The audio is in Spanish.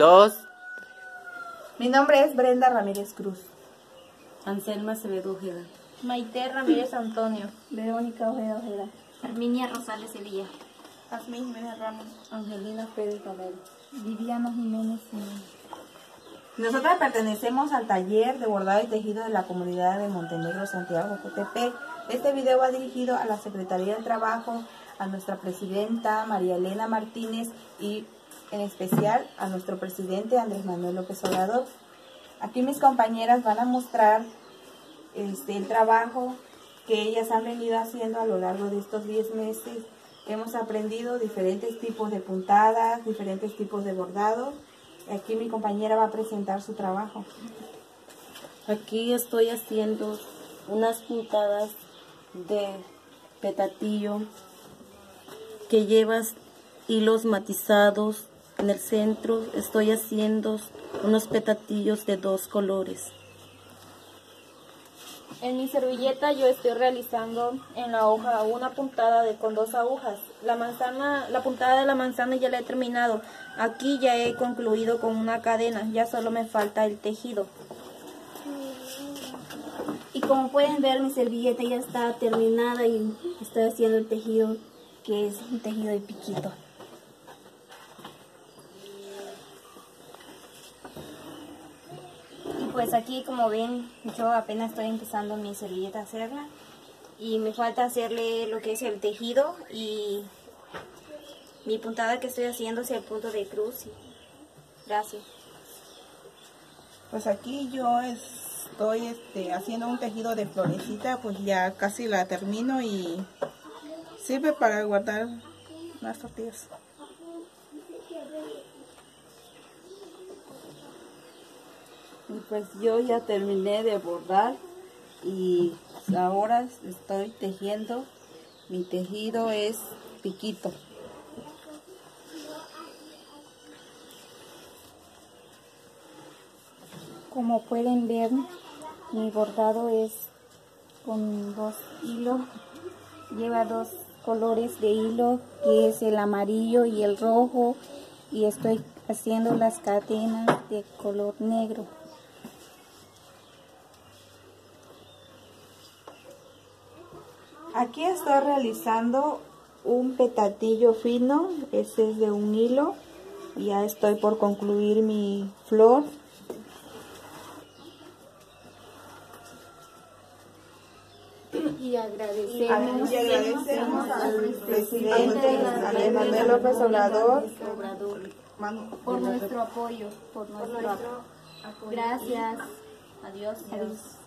dos. Mi nombre es Brenda Ramírez Cruz. Anselma Acevedo Ojeda. Maite Ramírez Antonio. Verónica Ojeda Ojeda. Arminia Rosales Sevilla. Asmín Jiménez Ramos. Angelina Pérez Romero. Viviana Jiménez Nosotras pertenecemos al taller de bordado y tejido de la comunidad de Montenegro, Santiago, Cotepec. Este video va dirigido a la Secretaría del Trabajo, a nuestra presidenta María Elena Martínez y en especial a nuestro presidente Andrés Manuel López Obrador. Aquí mis compañeras van a mostrar este, el trabajo que ellas han venido haciendo a lo largo de estos 10 meses. Hemos aprendido diferentes tipos de puntadas, diferentes tipos de bordados. Aquí mi compañera va a presentar su trabajo. Aquí estoy haciendo unas puntadas de petatillo que llevas hilos matizados. En el centro estoy haciendo unos petatillos de dos colores. En mi servilleta yo estoy realizando en la hoja una puntada de, con dos agujas. La manzana, la puntada de la manzana ya la he terminado. Aquí ya he concluido con una cadena, ya solo me falta el tejido. Y como pueden ver mi servilleta ya está terminada y estoy haciendo el tejido que es un tejido de piquito. Pues aquí como ven yo apenas estoy empezando mi servilleta a hacerla. Y me falta hacerle lo que es el tejido y mi puntada que estoy haciendo hacia el punto de cruz. Gracias. Pues aquí yo estoy este, haciendo un tejido de florecita, pues ya casi la termino y sirve para guardar las tortillas. Y pues yo ya terminé de bordar y ahora estoy tejiendo. Mi tejido es piquito. Como pueden ver, mi bordado es con dos hilos, lleva dos colores de hilo, que es el amarillo y el rojo, y estoy haciendo las cadenas de color negro. Aquí estoy realizando un petatillo fino, ese es de un hilo, ya estoy por concluir mi flor. Y agradecemos, Y agradecemos al presidente Manuel López Obrador por nuestro apoyo, por nuestro apoyo. Gracias. Adiós. Adiós.